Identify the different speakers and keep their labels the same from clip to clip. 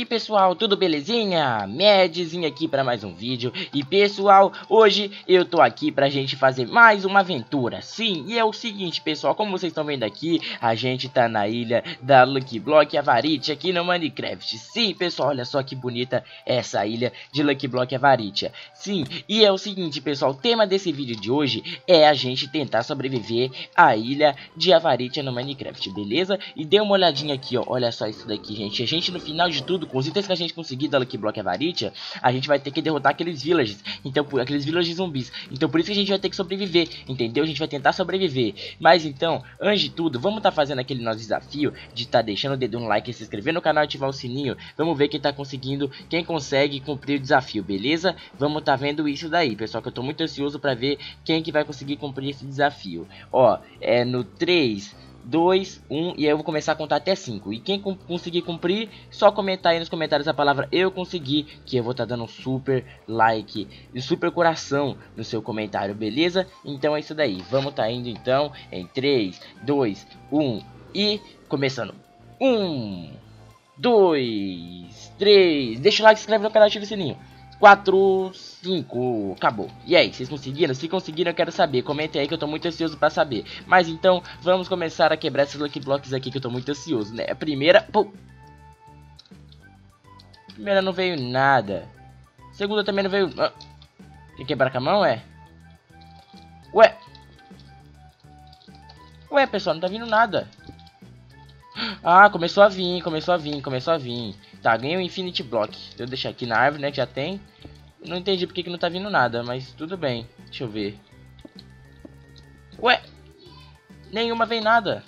Speaker 1: E pessoal, tudo belezinha? Medzinho aqui para mais um vídeo. E pessoal, hoje eu tô aqui pra gente fazer mais uma aventura. Sim, e é o seguinte pessoal, como vocês estão vendo aqui A gente tá na ilha da Lucky Block Avaritia aqui no Minecraft. Sim pessoal, olha só que bonita essa ilha de Lucky Block Avaritia Sim, e é o seguinte pessoal, o tema desse vídeo de hoje é a gente tentar sobreviver à ilha de Avaritia no Minecraft, beleza? E dê uma olhadinha aqui ó, olha só isso daqui gente. A gente no final de tudo tudo, com os itens que a gente conseguir da Lucky Block Avaritia, a gente vai ter que derrotar aqueles villages, então, aqueles villages zumbis. Então por isso que a gente vai ter que sobreviver, entendeu? A gente vai tentar sobreviver. Mas então, antes de tudo, vamos estar tá fazendo aquele nosso desafio de estar tá deixando o dedo no like, se inscrever no canal e ativar o sininho. Vamos ver quem tá conseguindo, quem consegue cumprir o desafio, beleza? Vamos tá vendo isso daí, pessoal, que eu tô muito ansioso para ver quem que vai conseguir cumprir esse desafio. Ó, é no 3 2, 1 e aí eu vou começar a contar até 5. E quem conseguir cumprir, só comentar aí nos comentários a palavra eu consegui, que eu vou estar tá dando super like e super coração no seu comentário, beleza? Então é isso daí. Vamos tá indo então em 3, 2, 1 e começando. 1, 2, 3. Deixa o like, se inscreve no canal e ativa o sininho. 4, 5, acabou. E aí, vocês conseguiram? Se conseguiram, eu quero saber. Comentem aí que eu tô muito ansioso pra saber. Mas então, vamos começar a quebrar esses Lucky Blocks aqui que eu tô muito ansioso, né? A primeira... Pô. Primeira não veio nada. Segunda também não veio... Ah. Tem que quebrar com a mão, é? Ué. Ué, pessoal, não tá vindo nada. Ah, começou a vir, começou a vir, começou a vir. Tá, ganhei o um Infinity Block. Eu deixar aqui na árvore, né, que já tem. Não entendi porque que não tá vindo nada, mas tudo bem. Deixa eu ver. Ué, nenhuma vem nada.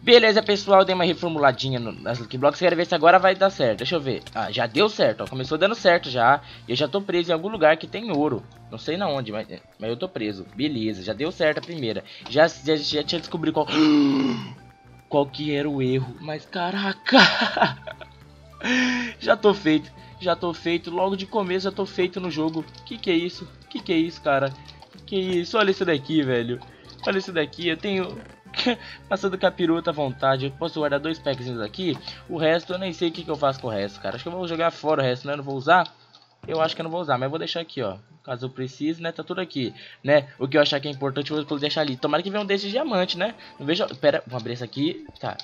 Speaker 1: Beleza, pessoal, dei uma reformuladinha no, nas Lucky Blocks. Quero ver se agora vai dar certo. Deixa eu ver. Ah, já deu certo, ó. Começou dando certo já. Eu já tô preso em algum lugar que tem ouro. Não sei na onde, mas, mas eu tô preso. Beleza, já deu certo a primeira. Já, já, já tinha descobrido qual... qual que era o erro. Mas caraca... já tô feito. Já tô feito. Logo de começo já tô feito no jogo. Que que é isso? Que que é isso, cara? Que isso? Olha isso daqui, velho. Olha isso daqui. Eu tenho... Passando capiruta à vontade. Eu posso guardar dois packs aqui. O resto eu nem sei o que, que eu faço com o resto, cara. Acho que eu vou jogar fora o resto, né? Eu não vou usar. Eu acho que eu não vou usar, mas eu vou deixar aqui, ó. Caso eu precise, né? Tá tudo aqui, né? O que eu achar que é importante eu vou deixar ali. Tomara que venha um desses diamante, né? Não vejo... Pera, vou abrir esse aqui. Tá.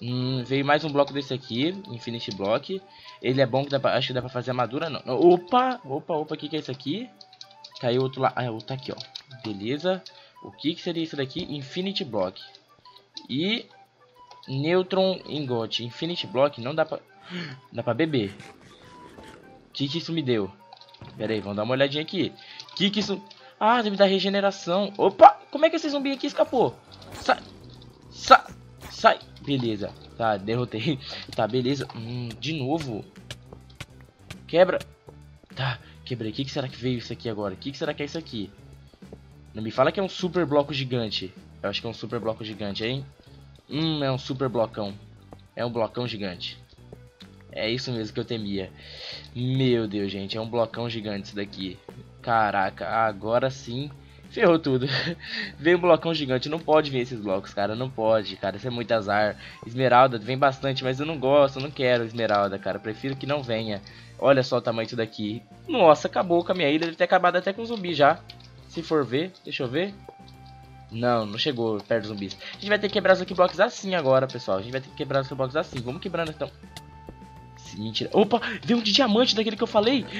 Speaker 1: Hum, veio mais um bloco desse aqui, Infinity Block. Ele é bom, que dá pra, acho que dá pra fazer armadura, não. Opa, opa, opa, o que, que é isso aqui? Caiu outro lá, ah, outro aqui, ó. Beleza. O que, que seria isso daqui? Infinity Block. E Neutron Ingot. Infinity Block não dá pra... Dá pra beber. O que, que isso me deu? Pera aí, vamos dar uma olhadinha aqui. Que, que isso... Ah, deve dar regeneração. Opa, como é que esse zumbi aqui escapou? Sai, sai, sai. Beleza. Tá, derrotei. Tá, beleza. Hum, de novo. Quebra. Tá, quebrei. O que, que será que veio isso aqui agora? O que, que será que é isso aqui? Não me fala que é um super bloco gigante. Eu acho que é um super bloco gigante, hein? Hum, é um super blocão. É um blocão gigante. É isso mesmo que eu temia. Meu Deus, gente. É um blocão gigante isso daqui. Caraca, agora sim ferrou tudo. vem um blocão gigante, não pode vir esses blocos, cara, não pode, cara, isso é muito azar. Esmeralda vem bastante, mas eu não gosto, eu não quero esmeralda, cara, prefiro que não venha. Olha só o tamanho disso daqui. Nossa, acabou com a minha ilha, deve ter acabado até com zumbi já. Se for ver, deixa eu ver. Não, não chegou perto dos zumbis. A gente vai ter que quebrar os Blocks assim agora, pessoal. A gente vai ter que quebrar os Blocks assim. Vamos quebrando então. Mentira. Opa, veio um de diamante daquele que eu falei.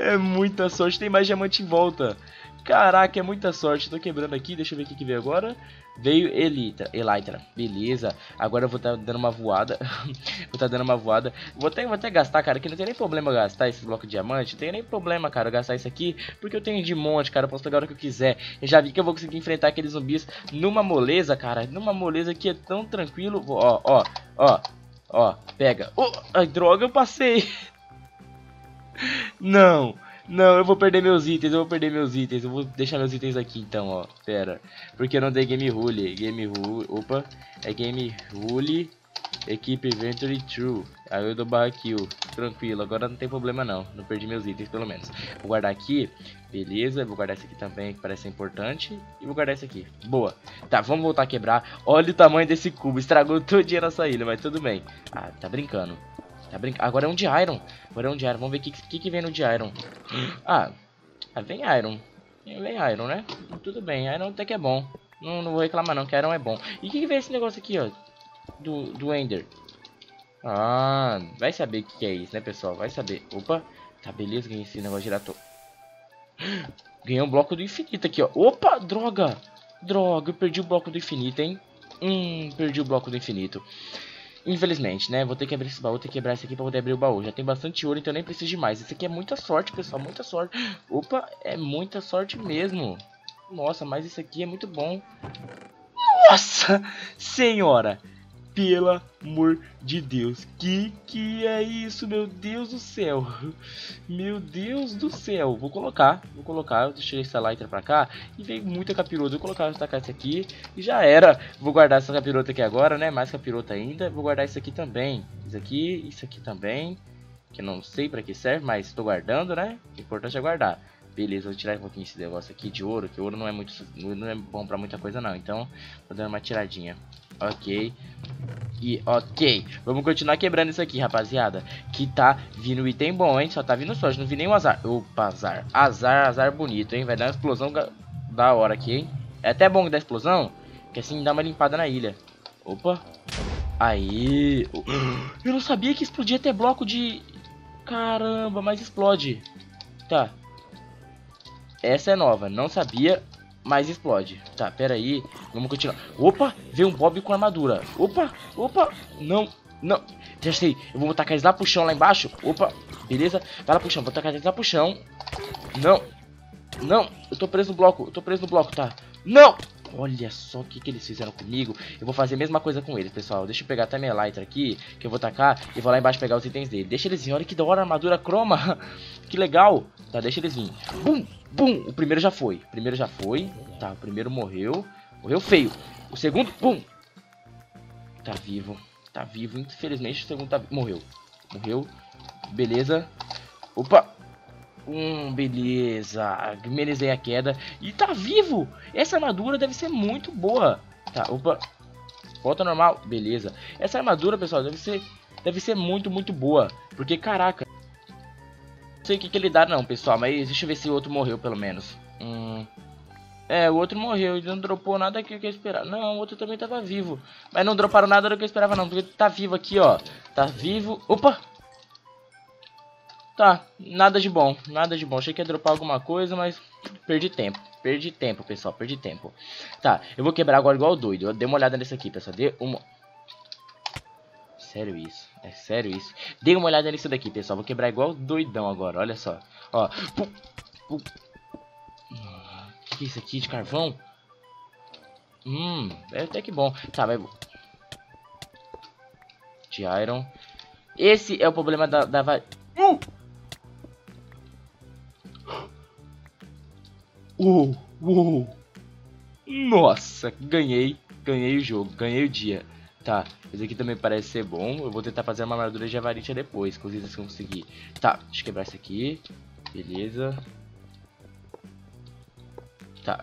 Speaker 1: É muita sorte, tem mais diamante em volta. Caraca, é muita sorte. Tô quebrando aqui, deixa eu ver o que, que veio agora. Veio Elitra, Elytra, beleza. Agora eu vou estar tá dando uma voada. vou estar tá dando uma voada. Vou até, vou até gastar, cara, que não tem nem problema gastar esse bloco de diamante. Não tem nem problema, cara, gastar isso aqui. Porque eu tenho de monte, cara. Eu posso pegar hora que eu quiser. Eu já vi que eu vou conseguir enfrentar aqueles zumbis numa moleza, cara. Numa moleza que é tão tranquilo. Ó, ó, ó, ó. Pega. Oh, ai, droga, eu passei. Não, não, eu vou perder meus itens, eu vou perder meus itens. Eu vou deixar meus itens aqui então, ó. Pera. Porque eu não dei game rule. Game rule. Opa. É game rule. Equipe Inventory True. Aí eu dou barra kill. tranquilo. Agora não tem problema não. Não perdi meus itens, pelo menos. Vou guardar aqui. Beleza, vou guardar esse aqui também, que parece importante. E vou guardar esse aqui. Boa. Tá, vamos voltar a quebrar. Olha o tamanho desse cubo. Estragou todo dia nossa ilha, mas tudo bem. Ah, tá brincando. Tá brincando. Agora é um de Iron. Agora é um de Iron. Vamos ver o que, que, que vem no de Iron. Ah, ah, vem Iron. Vem Iron, né? Tudo bem. Iron até que é bom. Não, não vou reclamar não, que Iron é bom. E o que, que vem esse negócio aqui, ó? Do, do Ender. Ah, vai saber o que, que é isso, né, pessoal? Vai saber. Opa. Tá, beleza. Ganhei esse negócio giratório. Ganhei um bloco do infinito aqui, ó. Opa, droga. Droga, eu perdi o bloco do infinito, hein? Hum, perdi o bloco do infinito. Infelizmente, né? Vou ter que abrir esse baú, ter que quebrar esse aqui pra poder abrir o baú. Já tem bastante ouro, então eu nem preciso de mais. Isso aqui é muita sorte, pessoal, muita sorte. Opa, é muita sorte mesmo. Nossa, mas isso aqui é muito bom. Nossa senhora! Pelo amor de Deus. Que que é isso, meu Deus do céu? Meu Deus do céu. Vou colocar, vou colocar. Deixa essa lighter pra cá. E veio muita capirota. Vou colocar, vou tacar esse aqui. E já era. Vou guardar essa capirota aqui agora, né? Mais capirota ainda. Vou guardar isso aqui também. Isso aqui, isso aqui também. Que não sei pra que serve, mas estou guardando, né? O importante é guardar. Beleza, vou tirar um pouquinho esse negócio aqui de ouro, que ouro não é muito não é bom pra muita coisa não. Então, vou dar uma tiradinha. Ok. E ok. Vamos continuar quebrando isso aqui, rapaziada. Que tá vindo item bom, hein? Só tá vindo sorte. Não vi nenhum azar. Opa, azar. Azar, azar bonito, hein? Vai dar uma explosão da hora aqui, hein? É até bom dar explosão. Que assim dá uma limpada na ilha. Opa. Aí. Eu não sabia que explodia até bloco de... Caramba, mas explode. Tá. Essa é nova. Não sabia mas explode. Tá, pera aí. Vamos continuar. Opa, veio um Bob com armadura. Opa, opa. Não, não. Já sei. Eu vou tacar eles lá pro chão, lá embaixo. Opa, beleza. Vai lá pro chão. Vou tacar eles lá pro chão. Não. Não. Eu tô preso no bloco. Eu tô preso no bloco, tá. Não. Olha só o que, que eles fizeram comigo. Eu vou fazer a mesma coisa com eles, pessoal. Deixa eu pegar até minha lighter aqui, que eu vou tacar, e vou lá embaixo pegar os itens dele. Deixa eles vir. Olha que da hora a armadura croma. que legal. Tá, deixa eles vir. Bum, bum. O primeiro já foi. O primeiro já foi. Tá, o primeiro morreu. Morreu feio. O segundo, bum. Tá vivo. Tá vivo. Infelizmente, o segundo tá... morreu. Morreu. Beleza. Opa. Hum, beleza. Amenizei a queda. E tá vivo. Essa armadura deve ser muito boa. Tá, opa. Volta normal. Beleza. Essa armadura, pessoal, deve ser, deve ser muito, muito boa. Porque, caraca. Sei o que, que ele dá não, pessoal. Mas deixa eu ver se o outro morreu, pelo menos. Hum... É, o outro morreu, ele não dropou nada que eu esperava. Não, o outro também tava vivo. Mas não droparam nada do que eu esperava não, porque tá vivo aqui, ó. Tá vivo. Opa! Tá, nada de bom, nada de bom. Achei que ia dropar alguma coisa, mas perdi tempo. Perdi tempo, pessoal, perdi tempo. Tá, eu vou quebrar agora igual doido. Dê uma olhada nesse aqui, pessoal. Dê uma... Sério isso? É sério isso? Dê uma olhada nisso daqui, pessoal. Vou quebrar igual doidão agora, olha só. Ó. Pum, pum. O que é isso aqui de carvão? Hum, é até que bom. Tá, vai... De iron. Esse é o problema da... da... Uh! Uh, uh. Nossa, ganhei. Ganhei o jogo, ganhei o dia. Tá, esse aqui também parece ser bom. Eu vou tentar fazer uma armadura de avarite depois, com se conseguir. Tá, deixa eu quebrar isso aqui. Beleza. Tá.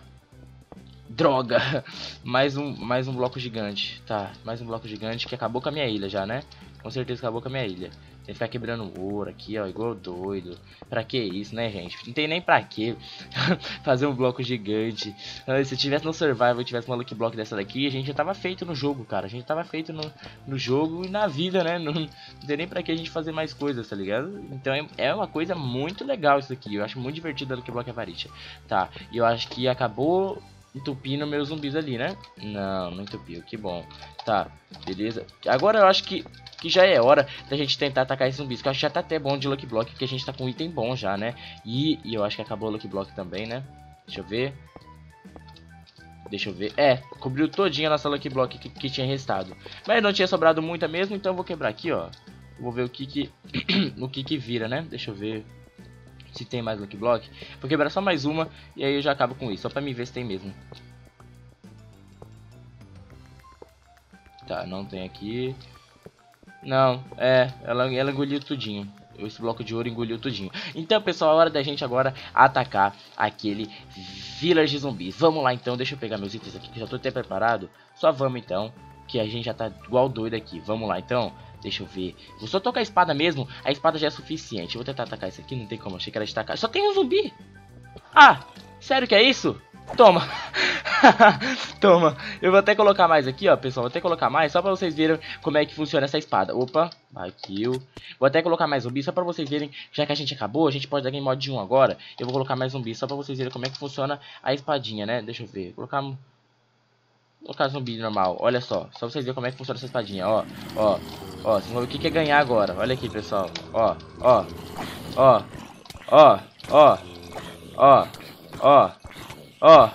Speaker 1: Droga! Mais um, mais um bloco gigante. Tá, mais um bloco gigante que acabou com a minha ilha já, né? Com certeza acabou com a minha ilha. Tem que ficar quebrando ouro aqui, ó, igual doido. Pra que isso, né, gente? Não tem nem pra que fazer um bloco gigante. Ah, se tivesse no Survival e tivesse uma Lucky Block dessa daqui, a gente já tava feito no jogo, cara. A gente tava feito no, no jogo e na vida, né? Não, não tem nem pra que a gente fazer mais coisas, tá ligado? Então é, é uma coisa muito legal isso aqui. Eu acho muito divertido a Lucky Block Avaritia. Tá, e eu acho que acabou entupindo meus zumbis ali, né? Não, não entupiu, que bom. Tá, beleza. Agora eu acho que, que já é hora da gente tentar atacar esses zumbis. Que eu acho que já tá até bom de Lucky Block, que a gente tá com um item bom já, né? E, e eu acho que acabou o Lucky Block também, né? Deixa eu ver. Deixa eu ver. É, cobriu todinha a nossa Lucky Block que, que tinha restado. Mas não tinha sobrado muita mesmo, então eu vou quebrar aqui, ó. Vou ver o que que, o que que vira, né? Deixa eu ver se tem mais Lucky Block. Vou quebrar só mais uma e aí eu já acabo com isso, só pra me ver se tem mesmo. Tá, não tem aqui. Não, é, ela, ela engoliu tudinho. esse bloco de ouro engoliu tudinho. Então, pessoal, é hora da gente agora atacar aquele village zumbis. Vamos lá, então. Deixa eu pegar meus itens aqui, que já tô até preparado. Só vamos, então, que a gente já tá igual doido aqui. Vamos lá, então. Deixa eu ver. Vou só tocar a espada mesmo. A espada já é suficiente. Eu vou tentar atacar isso aqui. Não tem como. Achei que era destacar. Só tem um zumbi. Ah, sério que é isso? Toma. Toma. Eu vou até colocar mais aqui, ó, pessoal. Vou até colocar mais só pra vocês verem como é que funciona essa espada. Opa, aqui. Vou até colocar mais zumbi só pra vocês verem. Já que a gente acabou, a gente pode dar game mod 1 agora. Eu vou colocar mais zumbi só pra vocês verem como é que funciona a espadinha, né? Deixa eu ver. Vou colocar... Colocar zumbi normal. Olha só. Só vocês verem como é que funciona essa espadinha. Ó, ó. Ó, vocês vão ver o que, que é ganhar agora. Olha aqui, pessoal. Ó, ó. Ó. Ó. Ó. Ó. Ó. Ó.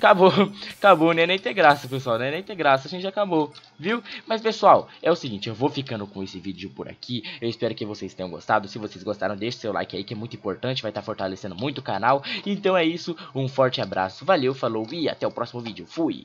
Speaker 1: Acabou, acabou, né? Nem ter graça, pessoal, né? Nem ter graça, a gente já acabou, viu? Mas, pessoal, é o seguinte, eu vou ficando com esse vídeo por aqui. Eu espero que vocês tenham gostado. Se vocês gostaram, deixe seu like aí, que é muito importante, vai estar tá fortalecendo muito o canal. Então é isso, um forte abraço, valeu, falou e até o próximo vídeo. Fui!